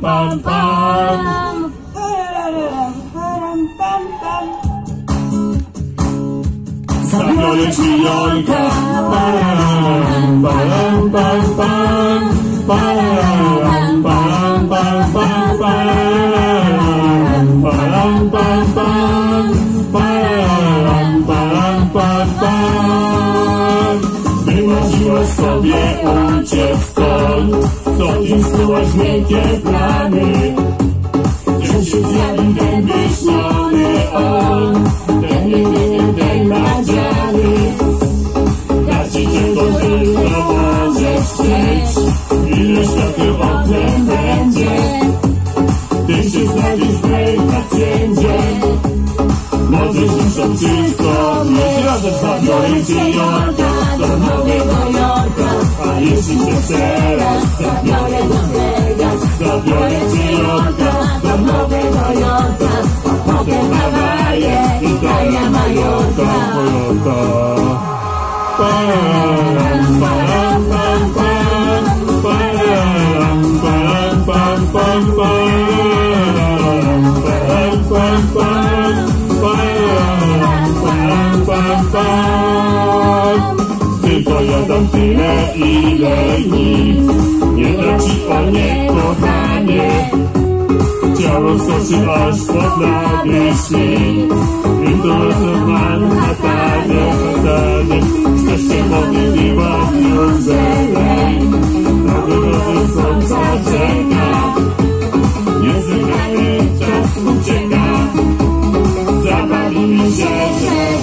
pam, pam, pam. Zabiorę ci Jolka, pam, pam, pam, pam, pam, Wymarzyłaś sobie uciec stąd, co im snułaś wielkie plany. Francisco, Dios del y Señor, de Mallorca, ahí sin fronteras, Señor de Bomberas, Señor de Mallorca, Señor de Mallorca, Ponte en la valle, Mallorca, Mallorca. dam tyle, ile nic. Nie dam ci, panie kochanie, ciało stoczy aż tak pod nagle śnieg. Wiem to, co pan Hatanie, Hatanie, chcesz się pomyliła już zeleń. Na drodze słońca czeka, niezwykle czas ucieka. Zabawi mi się,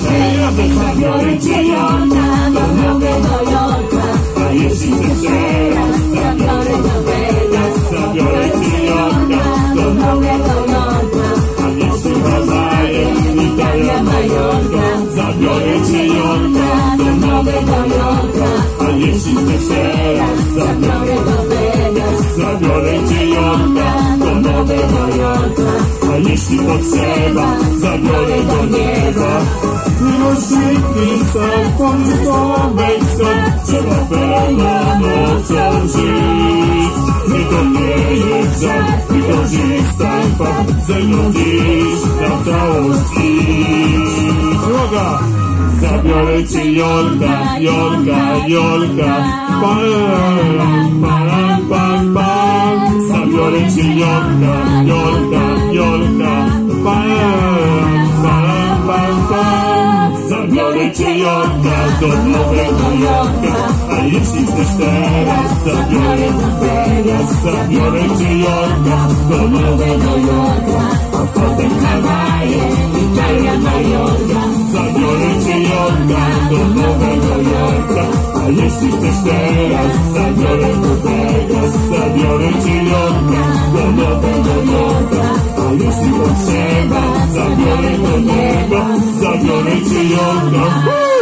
że ja bez zabiorę cię ja. Cię Jorka do Nowego Jorka A jeśli potrzeba, zabiorę do nieba. Miłośniki są pomysłowej są Trzeba pełną nocą żyć. Nie to nie jest żart Wykorzystaj fakt Ze mną dziś na całość idź Droga! Zabiorę cię Jolka, Jolka, rolling to Yolanda, Yolanda, Yolanda. Fire, fire, fire, fire. I'm rolling to Yolanda, don't move it to Yolanda. I used to stand up, stop rolling to Vegas. I'm rolling to Yolanda, don't move do Jorka A jeśli potrzeba Zabiorę do nieba Zabiorę cię Jorka